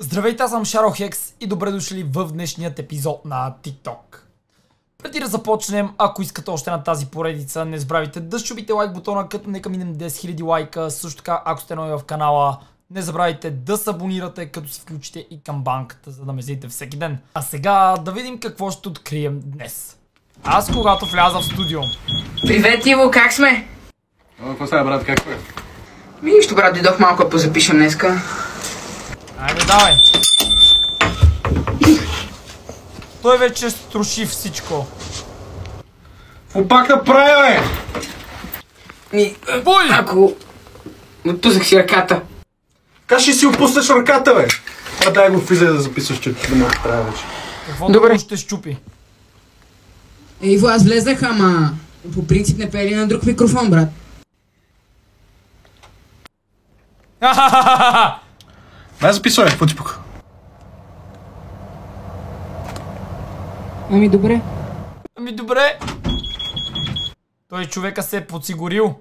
Здравейте, аз съм Шаро Хекс и добре дошли в днешният епизод на TikTok. Преди да започнем, ако искате още на тази поредица, не забравяйте да щупите лайк бутона, като нека минем 10 000 лайка. Също така, ако сте нови в канала, не забравяйте да се абонирате, като си включите и камбанката, за да ме видите всеки ден. А сега да видим какво ще открием днес. Аз когато вляза в студио. Привет, Иво, как сме? О, какво става, брат, как е? Ми нищо, брат, дойдох малко да позапишем днеска. Айде, давай. Той вече струши всичко. Какво пак направи, бе? Ми, Бой! ако... Отпуснах си ръката. Как ще си опуснеш ръката, бе? А дай го влизай да записваш, че да ме трябва вече. Какво Добре. ще щупи? Е, Иво, аз влезнах, ама... По принцип не пели на друг микрофон, брат. Дай записвай, какво ти пука? Ами добре. Ами добре. Той човека се е подсигурил.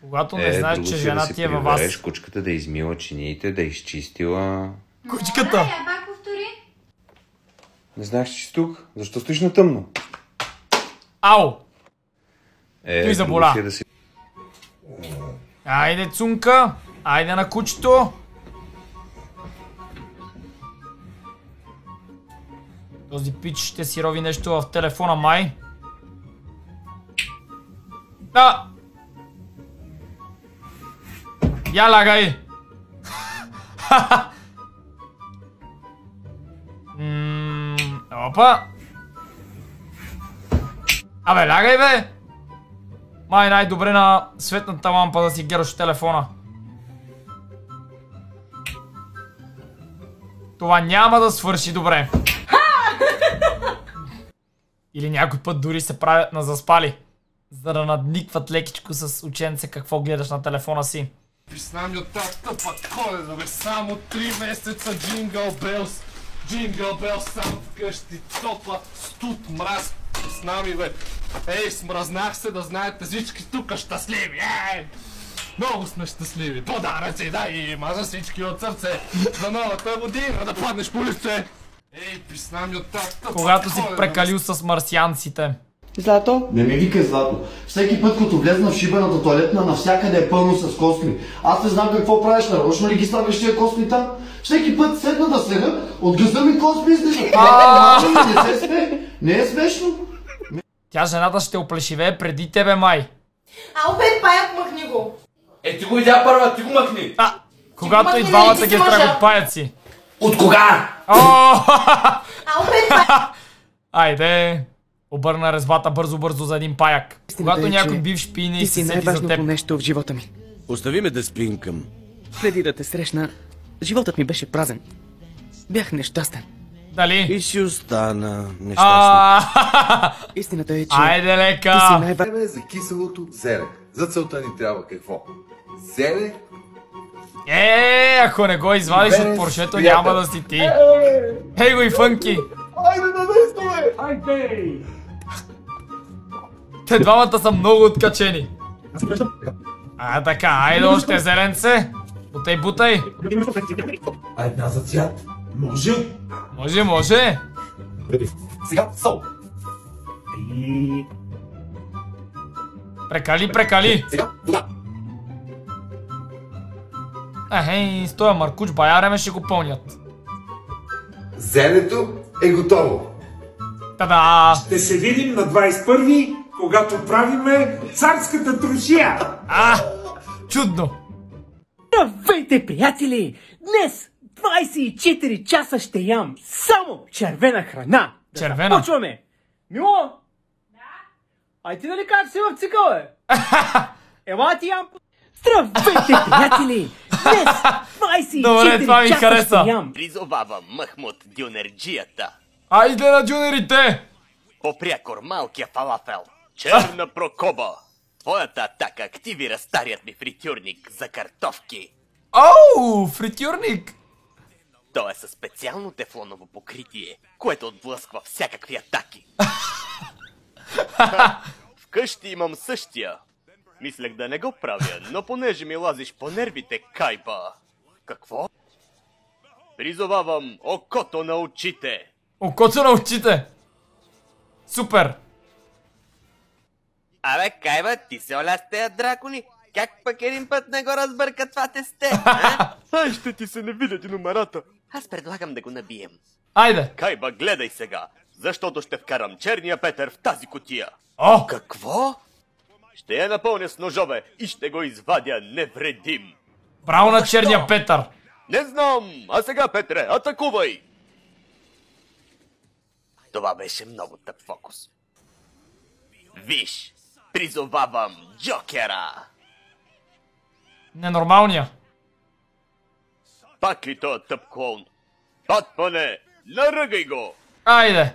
Когато не знаеш, друго че жена да ти е във вас. кучката да измила чиниите, да изчистила... Кучката. Я пак повтори. Не знаеш, че си тук? Защо стоиш на тъмно? Ау! Е, Той заболя. е да си... Айде, цунка. Айде на кучето. Този пич ще си рови нещо в телефона, май. Да! Я лагай! Опа! Абе, лягай бе! Май най-добре на светната лампа да си гераш телефона. Това няма да свърши добре. Или някой път дори се правят на заспали. За да надникват лекичко с ученце какво гледаш на телефона си. Писна ми от тази тъпа коледа, бе, само три месеца Джингъл Белс. Джингъл Белс само вкъщи, топла, студ, мраз. Писна ми, бе. Ей, смръзнах се да знаете всички тук щастливи, ей! Много сме щастливи. Подаръци, да и има за всички от сърце. За новата година да паднеш по лице. Ей, писна ми от тази тъпа Когато си прекалил с марсианците. Злато? Не ми викай Злато. Всеки път, като влезна в шибаната туалетна, навсякъде е пълно с косми. Аз не знам какво правиш, нарочно ли ги слагаш тия косми там? Всеки път седна да седа, от гъзда ми косми излизат. Не се сме, не е смешно. Тя жената ще оплешивее преди тебе, май. А, бе, паяк, махни го. Е, ти го видя първа, ти го мъкни! А, когато махни, и двамата ги си страх от паяци. От кога? Айде, обърна резбата бързо-бързо за един паяк. Когато е, някой че бив шпине и се си седи за теб. нещо в живота ми. Остави ме да спинкам. Преди да те срещна, животът ми беше празен. Бях нещастен. Дали? И си остана нещастна. Истината е, че Айде ти си лека! Време е за киселото зеле. За целта ни трябва какво? Зеле Е, ако не го извадиш от поршето, няма да си ти. Хей го и фънки! Айде на нещо, бе! Те двамата са много откачени. А така, айде още зеленце. Бутай, бутай. Една за цвят. Може. Може, може. Сега сол. Прекали, прекали. Сега вода. Ехей, с този маркуч баяреме ще го пълнят. Зелето е готово. Та-да! Ще се видим на 21-ви, когато правиме царската трушия. А! Чудно! Здравейте, приятели! Днес 24 часа ще ям само червена храна. Да Червена? Започваме! Мило? Да? Ай ти нали кажеш си в цикъл, бе? Ела ти ям... Здравейте, приятели! Днес 24 Добре, това ми хареса. ще ям Призовава Махмуд дюнерджията. Айде на джунерите! Попрякор малкия фалафел. Черна прокоба. Твоята атака активира старият ми фритюрник за картофки. Оу, фритюрник! То е със специално тефлоново покритие, което отблъсква всякакви атаки. Вкъщи имам същия. Мислех да не го правя, но понеже ми лазиш по нервите, кайба. Какво? Призовавам окото на очите. Окото на очите. Супер. Абе, Кайва, ти се оля с тези дракони. Как пък един път не го разбърка това тесте? а? Ай, ще ти се не видят и номерата. Аз предлагам да го набием. Айде. Кайба, гледай сега, защото ще вкарам черния Петър в тази котия. О! Какво? Ще я напълня с ножове и ще го извадя невредим. Браво на черния Петър. Не знам, а сега, Петре, атакувай! Това беше много тъп фокус. Виж, призовавам Джокера! Ненормалния. Пак ли този тъп клоун? Батмане, наръгай го! Айде.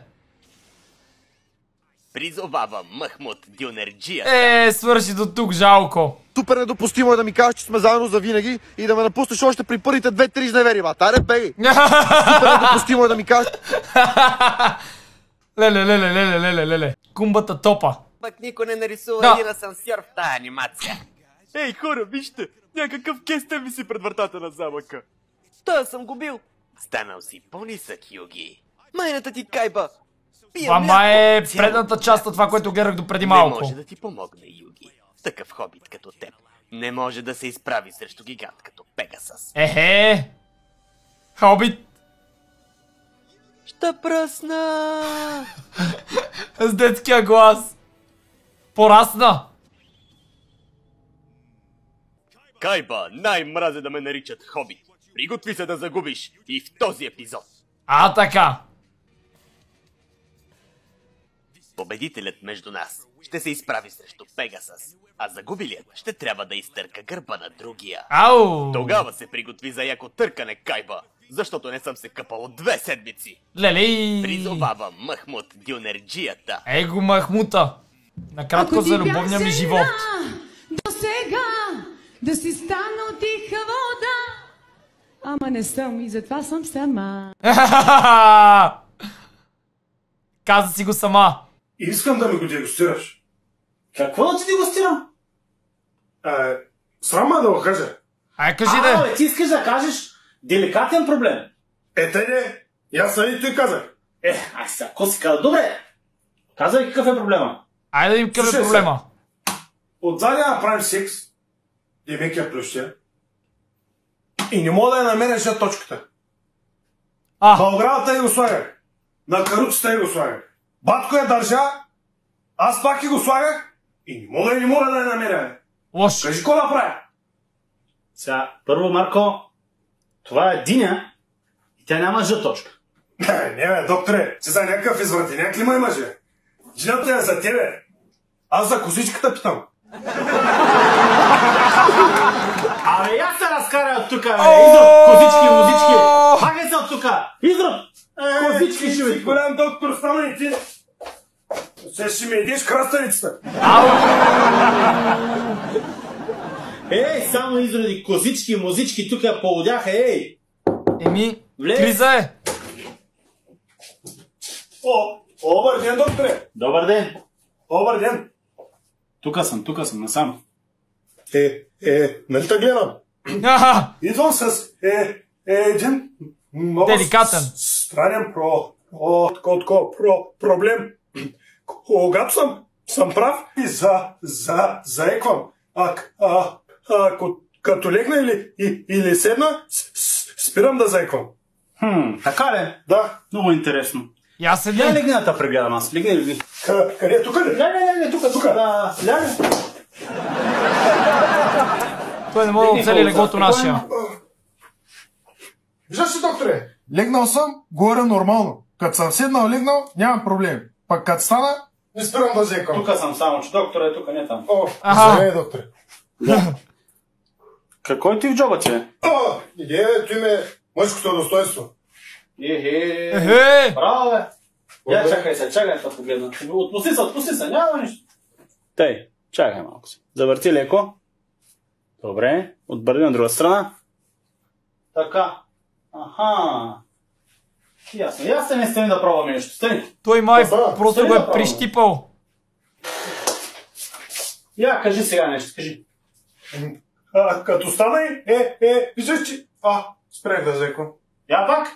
Призовавам Махмуд Дюнерджията. Е, свърши до тук, жалко. Супер недопустимо е да ми кажеш, че сме заедно за винаги и да ме напуснеш още при първите две-три изневери, бат. Аре, бей! Супер недопустимо е да ми кажеш... Леле, леле, леле, леле, леле. Кумбата топа. Пък никой не нарисува Да. един асансьор в тая анимация. Ей, хора, вижте! Някакъв кестен виси пред вратата на замъка. Та съм го бил. Станал си по-нисък, Юги. Майната ти кайба. Това май е предната част от това, което гледах до преди Не малко. може да ти помогне, Юги. Такъв хобит като теб не може да се изправи срещу гигант като Пегасъс. Ехе. Хобит. Ще пръсна! С детския глас. Порасна. Кайба, най-мразе да ме наричат хобит. Приготви се да загубиш и в този епизод. А, така. Победителят между нас ще се изправи срещу Пегасъс, а загубилият ще трябва да изтърка гърба на другия. Ау. Тогава се приготви за яко търкане, Кайба, защото не съм се къпал от две седмици. Лелей. Призовавам Махмуд Дюнерджията. Его Махмута. Накратко за любовния ми живот. До сега да си стана тиха вода. Ама не съм и затова съм сама. Каза си го сама. Искам да ми го дегустираш. Какво да ти дегустирам? А, срам ме да го кажа. Ай, кажи А, да. бе, ти искаш да кажеш деликатен проблем. Е, тъй не. И аз нали той казах. Е, ай сега, какво си каза? Добре. Казвай какъв е проблема. Айде да им къде Слушай проблема. Отзади да направим секс. И веки я плющя. И не мога да я намеря точката. А. На оградата и го слагах. На каруцата и го слагах. Батко я държа. Аз пак и го слагах. И не мога и не мога да я намеря. Лош. Кажи какво да правя? Сега, първо, Марко, това е диня и тя няма Ж точка. Не, не, бе, докторе, че за някакъв извратеняк ли ма имаше? Жената е за тебе. Аз за козичката питам. Абе, я се разкарай от тука, бе! Изрод, козички, музички! Пагай се от тука! Изрод! Козички ще ти ви си голям доктор, ти. Ще ми едиш краставицата. Ей, само изроди козички, музички тук полудяха, ей! Еми, Влез. криза е. О, добър ден, докторе. Добър ден! Добър ден. Тука съм, тука съм, насам. Е, е, нали те гледам? Аха. Идвам с е, е, един много Деликатен. с- странен про, о, такова, такова, про, проблем. Когато съм, съм прав и за, за, заеквам. А, а, а, ко- като легна или, и, или седна, с- с- спирам да заеквам. Хм, така ли? Да. Много интересно. И аз Я седи. легни да те прегледам аз. Легни, легни. Къде, тук ли? Лягай, лягай, тука, тука. Да, лягай. Той не може да оцели леглото нашия. Виждаш ли, докторе? Легнал съм, говоря нормално. Като съм седнал, легнал, няма проблем. Пък като стана, не спирам да заеквам. Тука съм само, че доктора е тука, не там. О, Аха. здравей, докторе. Какво ти в джоба, че? О, идея, той ме мъжкото достоинство. Ехе. Ехе. Браво, бе. Я чакай се, чакай да погледна. Отпусти се, отпусти се, няма нищо. Тей, чакай малко се. Завърти леко. Добре, отбърни на друга страна. Така. Аха. Ясно. Я се не стани да пробваме нещо. Стани. Той май Аха. просто го да е пробваме. прищипал. Я, кажи сега нещо, кажи. А, като стана и, е, е, виждаш, че... А, спрях да заеквам. Я пак?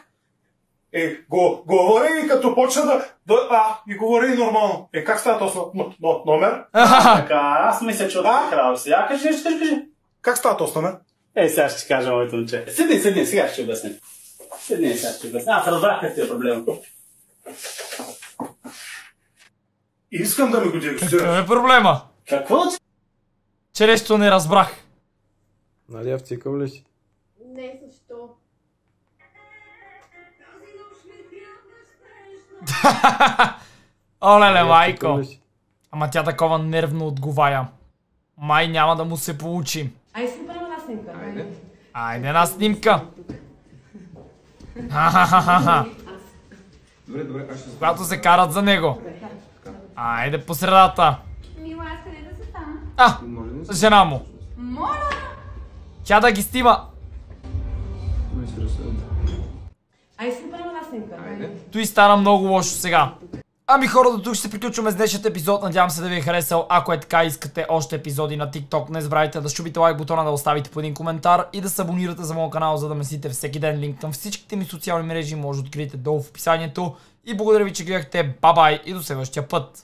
Е, го, говори и като почна да, да... А, и говори нормално. Е, как става този но, но, номер? Така, аз мисля, че открал си. Я кажи, нещо, кажи, кажи. Как става този номер? Е, сега ще ти кажа, моето момче. Седни, седни, сега ще обясня. Седни, сега ще обясня. Аз разбрах какъв ти е проблем. Искам да ми го дегустираш. Какъв е проблема? Какво? Че нещо не разбрах. Нали втикал ли си? Не, защо? Олеле, майко. Ама тя такова нервно отговаря. Май няма да му се получи. Ай, си направим една снимка. Айде. Айде една снимка. Добре, добре, аз ще... Когато се карат за него. Айде по средата. Мила, аз къде да се стана? А, жена му. Моля! Тя да ги стима. Ай, си направим една снимка. Той стана много лошо сега. Ами хора, до тук ще приключваме с днешният епизод. Надявам се да ви е харесал. Ако е така искате още епизоди на TikTok, не забравяйте да щупите лайк бутона, да оставите по един коментар и да се абонирате за моят канал, за да месите всеки ден линк към всичките ми социални мрежи. Може да откриете долу в описанието. И благодаря ви, че гледахте. Бабай и до следващия път.